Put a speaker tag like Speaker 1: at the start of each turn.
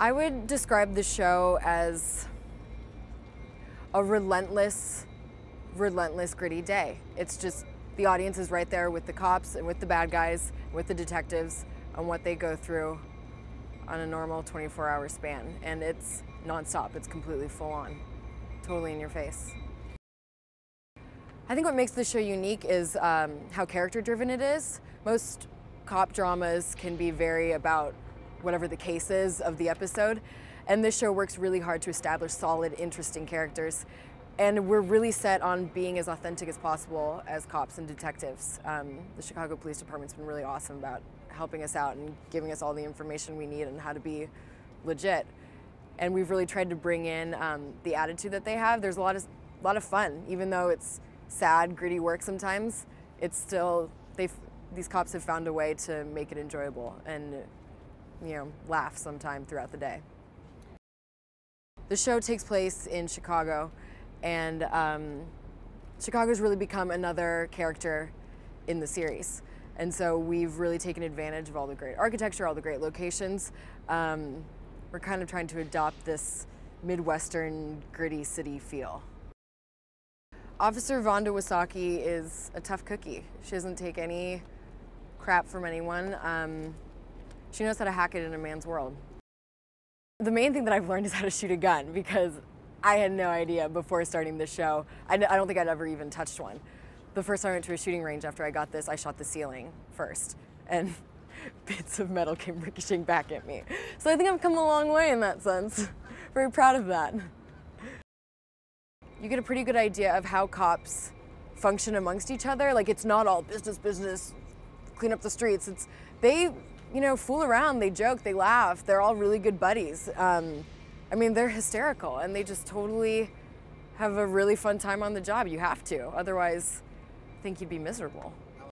Speaker 1: I would describe the show as a relentless, relentless, gritty day. It's just the audience is right there with the cops and with the bad guys, with the detectives, and what they go through on a normal 24 hour span. And it's nonstop, it's completely full on, totally in your face. I think what makes the show unique is um, how character driven it is. Most cop dramas can be very about whatever the case is of the episode. And this show works really hard to establish solid, interesting characters. And we're really set on being as authentic as possible as cops and detectives. Um, the Chicago Police Department's been really awesome about helping us out and giving us all the information we need and how to be legit. And we've really tried to bring in um, the attitude that they have. There's a lot of, a lot of fun, even though it's sad, gritty work sometimes. It's still, they've, these cops have found a way to make it enjoyable and you know, laugh sometime throughout the day. The show takes place in Chicago, and um, Chicago's really become another character in the series. And so we've really taken advantage of all the great architecture, all the great locations. Um, we're kind of trying to adopt this Midwestern gritty city feel. Officer Vonda Wysocki is a tough cookie. She doesn't take any crap from anyone. Um, she knows how to hack it in a man's world. The main thing that I've learned is how to shoot a gun because I had no idea before starting this show. I, don't think I'd ever even touched one. The first time I went to a shooting range after I got this, I shot the ceiling first. And bits of metal came ricocheting back at me. So I think I've come a long way in that sense. Very proud of that. You get a pretty good idea of how cops function amongst each other. Like it's not all business, business, clean up the streets. It's they you know, fool around, they joke, they laugh. They're all really good buddies. Um, I mean, they're hysterical and they just totally have a really fun time on the job. You have to, otherwise, I think you'd be miserable.